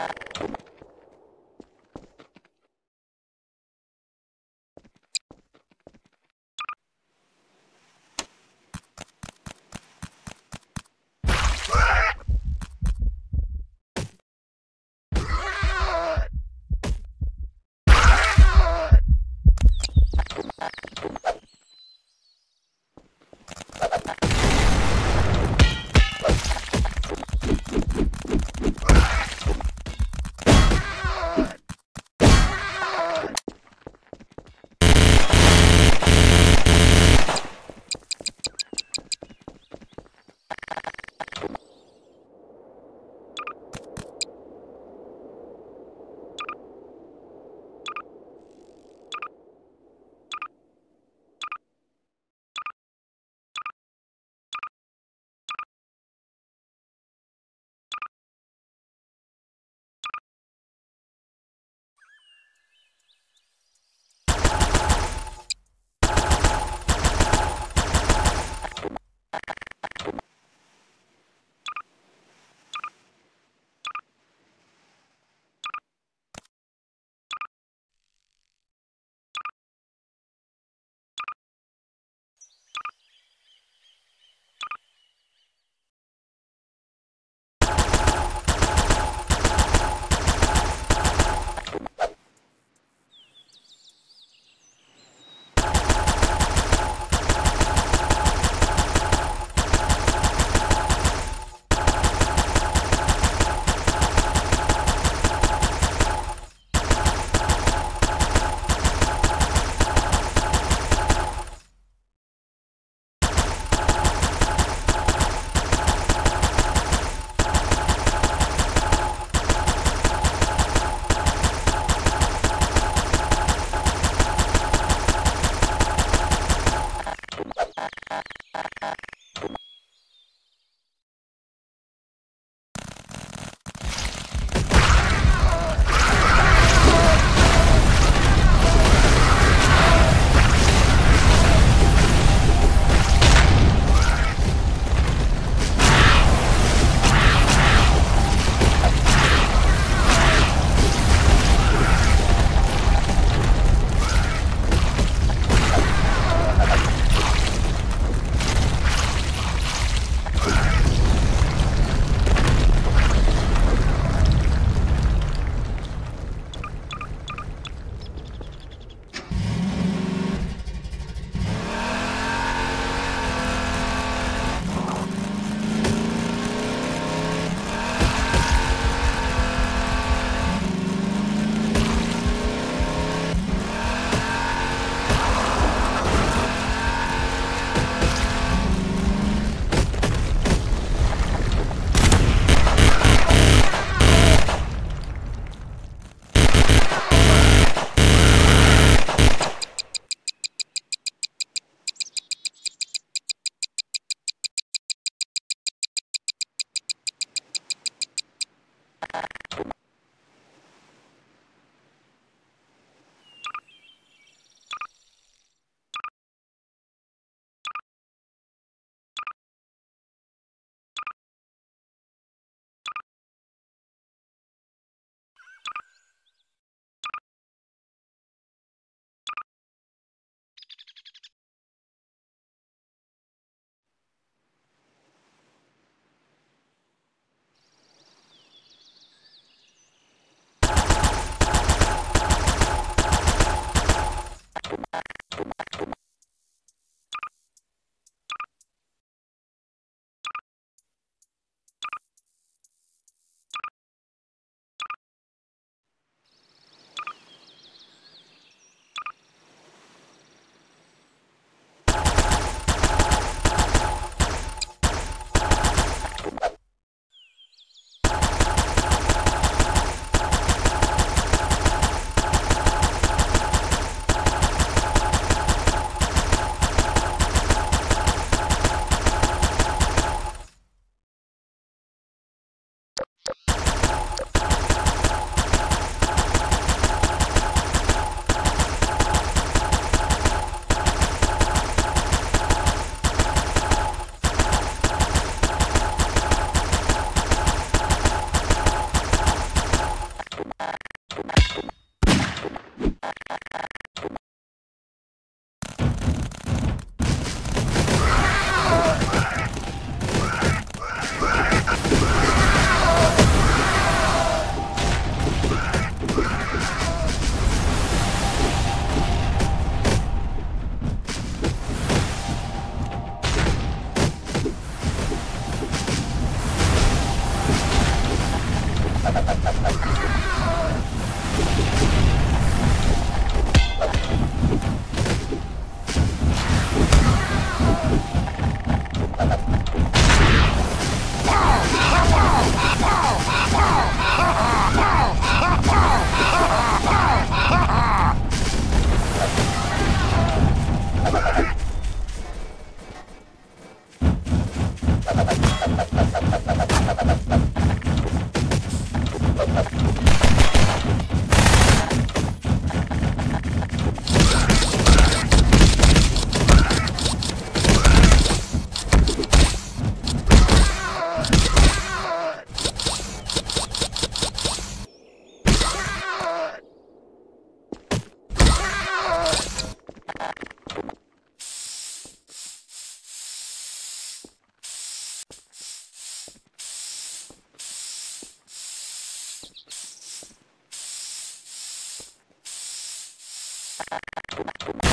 Oh my god. Bye. You